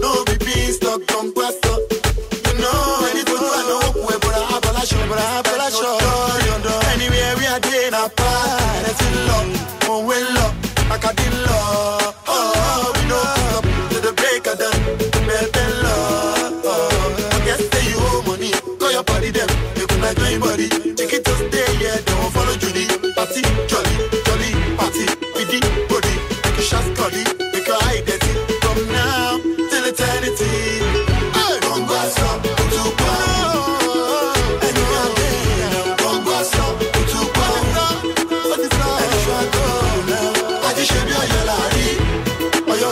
No be beanstalk, congrats up. You know, ẹni tó dúró àná òkú ẹ̀ bọ̀rọ̀ abọ́láṣọ, bọ̀rọ̀ abọ́láṣọ. Anywhere we are dey na pa, ẹ̀ ti lọ, òwe lọ, àkàdé lọ. Oh, we no stop to the break of dawn, bẹ̀bẹ̀ lọ. I guess say you owe money, call your body dem, make una join body. Chiquito stay here, they won't follow Judy. Party, jolly, jolly, party, bidi, body, make you shout scotty, make your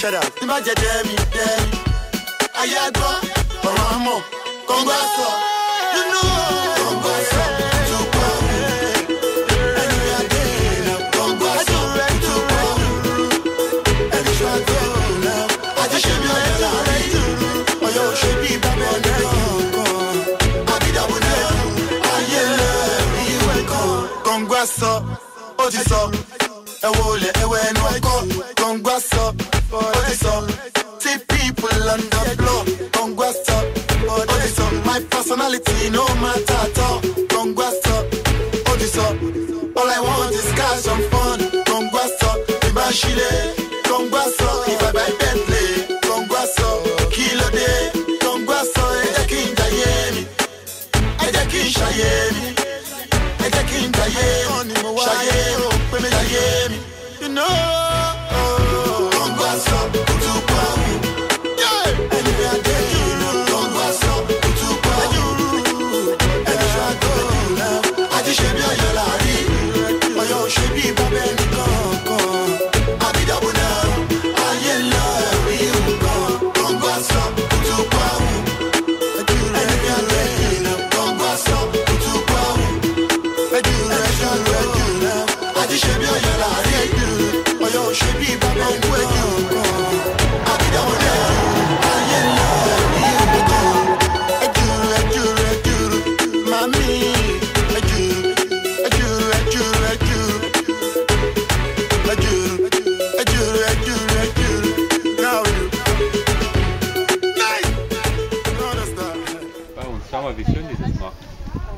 Shut up. Imagine Demi, Demi. Ayagba, Oramo, Congrats, you know. Congrats, dey, now, congrats, Tupac. Extra gold now. Ají ṣe bí Ọ̀yọ́ la rí. Ọ̀yọ́ My personality no matter at all. Congrats sọ, ó ti sọ. All I want is cash and fun. Congrats sọ, ìbá ṣílẹ̀. Congrats sọ, if I buy Bentley. Congrats sọ, kí ló dé? Congrats sọ, ẹ jẹ́ kí n jayé mi. Ẹ jẹ́ kí n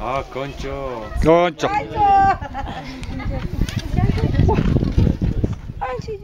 Ah, Concho. Concho. Antes